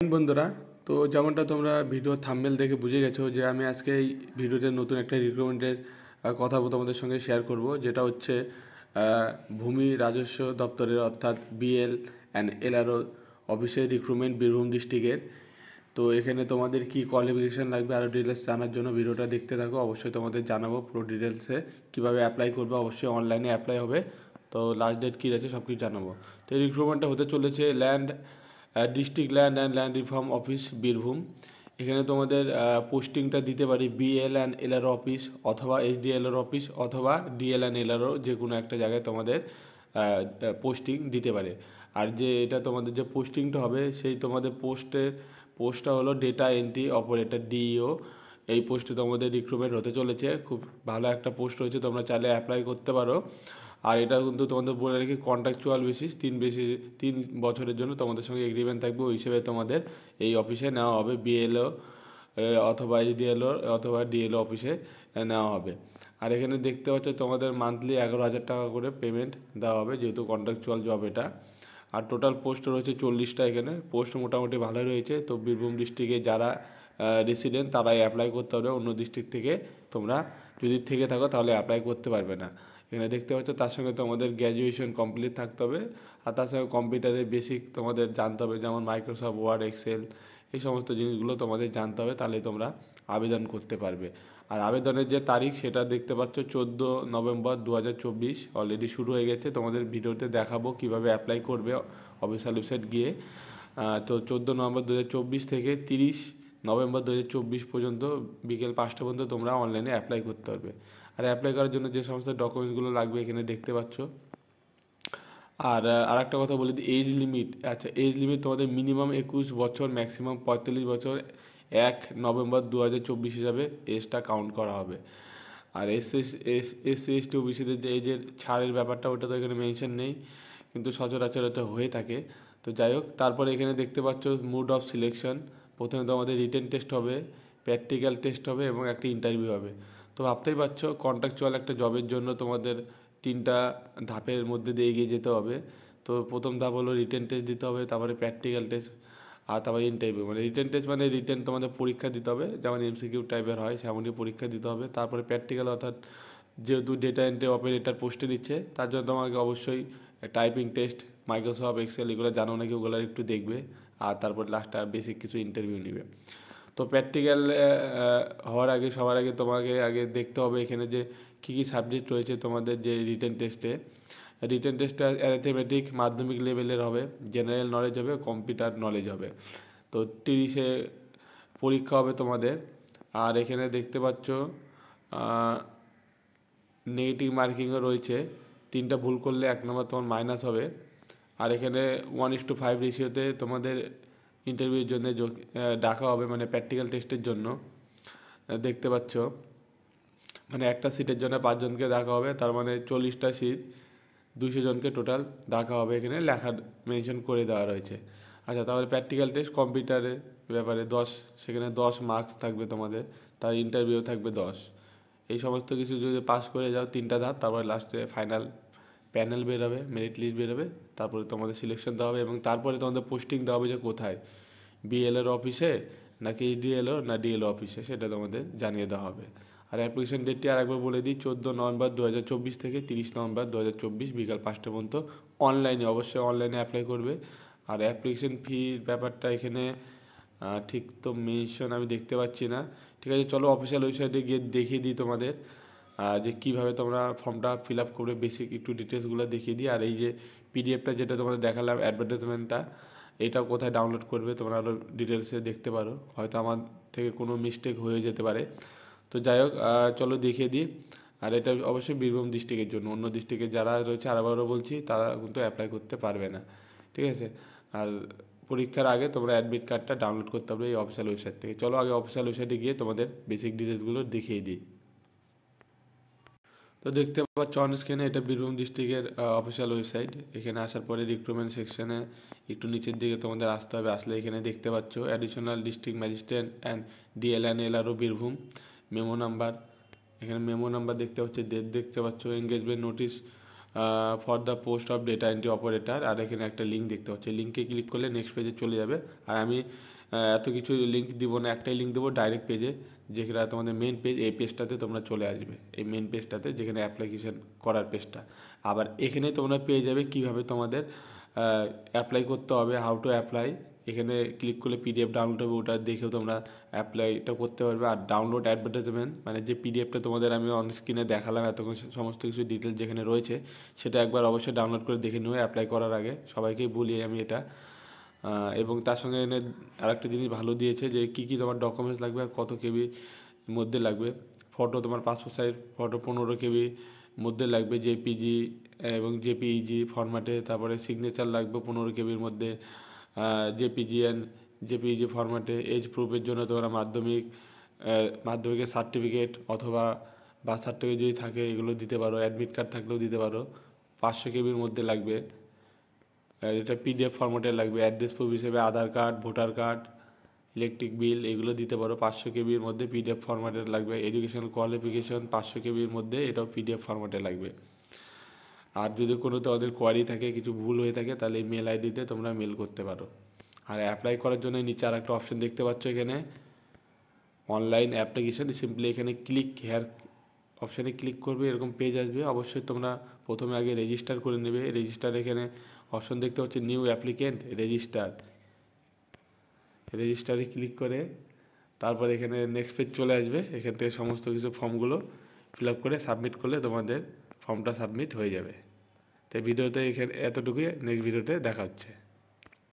বন্ধুরা, তো যেমনটা তোমরা ভিডিও থাম্বনেল দেখে বুঝে গেছো যে আমি আজকে এই ভিডিওতে নতুন একটা রিক্রুটমেন্টের কথা তোমাদের সঙ্গে শেয়ার করব। যেটা হচ্ছে ভূমি রাজস্ব দপ্তরের অর্থাৎ বিএল অ্যান্ড এলআরও অফিসের রিক্রুটমেন্ট বীরভূম ডিস্ট্রিক্টের তো এখানে তোমাদের কি কোয়ালিফিকেশান লাগবে আরও ডিটেলস জানার জন্য ভিডিওটা দেখতে থাকো। অবশ্যই তোমাদের জানাব পুরো ডিটেলসে কীভাবে অ্যাপ্লাই করবে। অবশ্যই অনলাইনে অ্যাপ্লাই হবে। তো লাস্ট ডেট কী আছে সব কিছু জানাব। তো রিক্রুটমেন্টটা হতে চলেছে land district land and land reform office Birbhum. এখানে তোমাদের পোস্টিংটা দিতে পারি বিএল অ্যান্ড এলআর অফিস অথবা এইচডিএলআর অফিস অথবা ডিএল অ্যান্ড এলআরও যে কোনো একটা জায়গায় তোমাদের পোস্টিং দিতে পারে। আর যে এটা তোমাদের যে পোস্টিংটা হবে, সেই তোমাদের পোস্টের পোস্টটা হলো ডেটা এন্ট্রি অপারেটর ডিইও এই পোস্টে তোমাদের রিক্রুটমেন্ট হতে চলেছে। খুব ভালো একটা পোস্ট রয়েছে, তোমরা চাইলে অ্যাপ্লাই করতে পারো। আর এটা কিন্তু তোমাদের বলে রাখি কন্ট্রাকচুয়াল বেসিস তিন বেশি তিন বছরের জন্য তোমাদের সঙ্গে এগ্রিমেন্ট থাকবে। ওই হিসেবে তোমাদের এই অফিসে নেওয়া হবে। বিএলও অথবা এইচডিএলও অথবা ডিএলও অফিসে নেওয়া হবে। আর এখানে দেখতে পাচ্ছ তোমাদের মান্থলি এগারো হাজার টাকা করে পেমেন্ট দেওয়া হবে, যেহেতু কন্ট্রাকচুয়াল জব এটা। আর টোটাল পোস্ট রয়েছে চল্লিশটা এখানে। পোস্ট মোটামুটি ভালোই রয়েছে। তো বীরভূম ডিস্ট্রিক্টে যারা রেসিডেন্ট তারাই অ্যাপ্লাই করতে হবে অন্য ডিস্ট্রিক্ট থেকে তোমরা যদি থেকে থাকো তাহলে অ্যাপ্লাই করতে পারবে না। এখানে দেখতে পাচ্ছ, তার সঙ্গে তোমাদের গ্র্যাজুয়েশন কমপ্লিট থাকতে হবে, আর তার সঙ্গে কম্পিউটারের বেসিক তোমাদের জানতে হবে, যেমন মাইক্রোসফট ওয়ার্ড এক্সেল এই সমস্ত জিনিসগুলো তোমাদের জানতে হবে, তাহলে তোমরা আবেদন করতে পারবে। আর আবেদনের যে তারিখ, সেটা দেখতে পাচ্ছ, চোদ্দ নভেম্বর দু হাজার চব্বিশ অলরেডি শুরু হয়ে গেছে, তোমাদের ভিডিওতে দেখাবো কীভাবে অ্যাপ্লাই করবে অফিসিয়াল ওয়েবসাইট গিয়ে। তো চোদ্দ নভেম্বর দু হাজার চব্বিশ থেকে তিরিশ নভেম্বর দু হাজার চব্বিশ পর্যন্ত বিকেল পাঁচটা পর্যন্ত তোমরা অনলাইনে অ্যাপ্লাই করতে পারবে। আর অ্যাপ্লাই করার জন্য যে সমস্ত ডকুমেন্টসগুলো লাগবে এখানে দেখতে পাচ্ছ। আর আর একটা কথা বলে দিই এজ লিমিট আচ্ছা এজ লিমিট তোমাদের মিনিমাম একুশ বছর ম্যাক্সিমাম পঁয়তাল্লিশ বছর, এক নভেম্বর দু হাজার চব্বিশ হিসাবে এজটা কাউন্ট করা হবে। আর S S S S C ওবিসিদের যে এজের ছাড়ের ব্যাপারটা, ওটা তো এখানে মেনশন নেই, কিন্তু সচরাচর এটা হয়ে থাকে। তো যাই হোক, তারপরে এখানে দেখতে পাচ্ছ মুড অফ সিলেকশন প্রথমে তোমাদের রিটেন টেস্ট হবে প্র্যাকটিক্যাল টেস্ট হবে এবং একটি ইন্টারভিউ হবে। তো ভাবতেই পারছ কন্ট্রাকচুয়াল একটা জবের জন্য তোমাদের তিনটা ধাপের মধ্যে দিয়ে এগিয়ে যেতে হবে। তো প্রথম ধাপ হলো রিটেন টেস্ট দিতে হবে, তারপরে প্র্যাকটিক্যাল টেস্ট আর তারপরে ইন্টারভিউ মানে রিটেন টেস্ট মানে রিটেন তোমাদের পরীক্ষা দিতে হবে, যেমন এমসিকিউ টাইপের হয় সেমনই পরীক্ষা দিতে হবে। তারপরে প্র্যাকটিক্যাল অর্থাৎ যেহেতু ডেটা এন্ট্রি অপারেটর পোস্টে নিচ্ছে তার জন্য তোমাকে অবশ্যই টাইপিং টেস্ট মাইক্রোসফট এক্সেল এগুলো জানো নাকি, ওগুলো একটু দেখবে। আর তারপর লাস্টটা বেসিক কিছু ইন্টারভিউ নেবে। তো প্র্যাকটিক্যাল হওয়ার আগে, সবার আগে তোমাকে আগে দেখতে হবে এখানে যে কী কী সাবজেক্ট রয়েছে তোমাদের যে রিটেন টেস্টে রিটেন টেস্টটা অ্যারিথমেটিক মাধ্যমিক লেভেলের হবে জেনারেল নলেজ হবে কম্পিউটার নলেজ হবে। তো তিরিশে পরীক্ষা হবে তোমাদের। আর এখানে দেখতে পাচ্ছ নেগেটিভ মার্কিংও রয়েছে। তিনটা ভুল করলে এক নম্বর তোমার মাইনাস হবে। আর এখানে ওয়ান ইস টু ফাইভ রেশিওতে তোমাদের ইন্টারভিউর জন্য ডাকা হবে মানে প্র্যাকটিক্যাল টেস্টের জন্য। দেখতে পাচ্ছ। মানে একটা সিটের জন্য পাঁচজনকে ডাকা হবে, তার মানে চল্লিশটা সিট দুশো জনকে টোটাল ডাকা হবে এখানে, লেখা মেনশন করে দেওয়া রয়েছে। আচ্ছা তাহলে প্র্যাকটিক্যাল টেস্ট কম্পিউটারের ব্যাপারে দশ, সেখানে দশ মার্কস থাকবে তোমাদের, তার ইন্টারভিউ থাকবে দশ। এই সমস্ত কিছু যদি পাস করে যাও তিনটা ধাপ, তারপরে লাস্টে ফাইনাল প্যানেল বেরোবে মেরিট লিস্ট বেরোবে, তারপরে তোমাদের সিলেকশন দেওয়া হবে এবং তারপরে তোমাদের পোস্টিং দেওয়া হবে যে কোথায়। বিএলএর অফিসে নাকি ডিএলও না ডিএলও অফিসে সেটা তোমাদের জানিয়ে দেওয়া হবে। আর অ্যাপ্লিকেশন ডেটটি আরেকবার বলে দিই, চোদ্দ নভেম্বর দু হাজার চব্বিশ থেকে তিরিশ নভেম্বর দু হাজার চব্বিশ বিকাল পাঁচটা পর্যন্ত অনলাইনে অবশ্যই অনলাইনে অ্যাপ্লাই করবে। আর অ্যাপ্লিকেশন ফির ব্যাপারটা এখানে ঠিক তো মেনশন আমি দেখতে পাচ্ছি না। ঠিক আছে, চলো অফিসিয়াল ওয়েবসাইটে গিয়ে দেখিয়ে দিই তোমাদের। যে কীভাবে তোমরা ফর্মটা ফিল আপ করবে বেসিক একটু ডিটেলসগুলো দেখিয়ে দিই। আর এই যে পিডিএফটা যেটা তোমাদের দেখালাম অ্যাডভার্টাইজমেন্টটা এটা কোথায় ডাউনলোড করবে তোমরা আরও ডিটেলসে দেখতে পারো। হয়তো আমার থেকে কোনো মিস্টেক হয়ে যেতে পারে। তো যাই হোক চলো দেখিয়ে দিই। আর এটা অবশ্যই বীরভূম ডিস্ট্রিক্টের জন্য। অন্য ডিস্ট্রিক্টে যারা রয়েছে আরবারও বলছি, তারা কিন্তু অ্যাপ্লাই করতে পারবে না। ঠিক আছে? আর পরীক্ষার আগে তোমরা অ্যাডমিট কার্ডটা ডাউনলোড করতে হবে এই অফিসিয়াল ওয়েবসাইট থেকে। চলো আগে অফিসিয়াল ওয়েবসাইটে গিয়ে তোমাদের বেসিক ডিটেলসগুলো দেখিয়ে দিই। তো দেখতে পাচ্ছ অন স্ক্রিনে এটা বীরভূম ডিস্ট্রিক্টের অফিসিয়াল ওয়েবসাইট এখানে আসার পরে রিক্রুটমেন্ট সেকশনে একটু নিচের দিকে তোমাদের আসতে হবে। আসলে এখানে দেখতে পাচ্ছ additional district magistrate and DLN LRO Birbhum. Memo number এখানে মেমো নাম্বার দেখতে পাচ্ছ ডেট দেখতে পাচ্ছ engagement notice for the post of data entry operator আর এখানে একটা লিঙ্ক দেখতে পাচ্ছি। লিঙ্কে ক্লিক করলে নেক্সট পেজে চলে যাবে। আর আমি এত কিছু লিঙ্ক দিব না, একটাই লিঙ্ক দেবো ডাইরেক্ট পেজে যেখানে তোমাদের মেন পেজ এই পেজটাতে তোমরা চলে আসবে। এই মেন পেজটাতে যেখানে অ্যাপ্লিকেশন করার পেজটা আবার এখানে তোমরা পেয়ে যাবে কীভাবে তোমাদের অ্যাপ্লাই করতে হবে হাউ টু অ্যাপ্লাই এখানে ক্লিক করলে পিডিএফ ডাউনলোড হবে, ওটা দেখেও তোমরা অ্যাপ্লাইটা করতে পারবে। আর ডাউনলোড অ্যাডভার্টাইজমেন্ট মানে যে পিডিএফটা তোমাদের আমি অন স্ক্রিনে দেখালাম, এতক্ষণ সমস্ত কিছু ডিটেলস যেখানে রয়েছে, সেটা একবার অবশ্যই ডাউনলোড করে দেখে নিও অ্যাপ্লাই করার আগে। সবাইকেই বলি আমি এটা। এবং তার সঙ্গে এনে আরেকটা জিনিস ভালো দিয়েছে যে কী কী তোমার ডকুমেন্টস লাগবে আর কত কেবি মধ্যে লাগবে। ফটো তোমার পাসপোর্ট সাইজ ফটো পনেরো কেবি মধ্যে লাগবে জেপিজি এবং জেপিইজি ফরম্যাটে তারপরে সিগনেচার লাগবে পনেরো কেবির মধ্যে জেপিজি অ্যান্ড জেপিইজি ফরম্যাটে এজ প্রুফের জন্য তোমরা মাধ্যমিক মাধ্যমিকের সার্টিফিকেট অথবা বার্থ সার্টিফিকেট যদি থাকে এগুলো দিতে পারো। অ্যাডমিট কার্ড থাকলেও দিতে পারো। পাঁচশো কেবির মধ্যে লাগবে। আর এটা পিডিএফ ফরম্যাটে লাগবে। অ্যাড্রেস প্রুফ হিসেবে Aadhaar card voter card electric bill এগুলো দিতে পারো। পাঁচশো কেবির মধ্যে পিডিএফ ফরম্যাটে লাগবে। এডুকেশনাল কোয়ালিফিকেশন পাঁচশো কেবির মধ্যে এটাও পিডিএফ ফরম্যাটে লাগবে। আর যদি কোনো তোমাদের কোয়ারি থাকে, কিছু ভুল হয়ে থাকে, তাহলে এই মেল আইডিতে তোমরা মেল করতে পারো। আর অ্যাপ্লাই করার জন্য নিচে আর একটা অপশন দেখতে পাচ্ছ এখানে। অনলাইন অ্যাপ্লিকেশন সিম্পলি এখানে ক্লিক হেয়ার অপশানে ক্লিক করবে, এরকম পেজ আসবে। অবশ্যই তোমরা প্রথমে আগে রেজিস্টার করে নেবে। রেজিস্টার এখানে অপশন দেখতে পাচ্ছি নিউ অ্যাপ্লিকেন্ট রেজিস্টার রেজিস্টারে ক্লিক করে তারপর এখানে নেক্সট পেজ চলে আসবে। এখান থেকে সমস্ত কিছু ফর্মগুলো ফিল করে সাবমিট করলে তোমাদের ফর্মটা সাবমিট হয়ে যাবে। তাই ভিডিওতে এখানে এতটুকুই। নেক্সট ভিডিওতে দেখা হচ্ছে।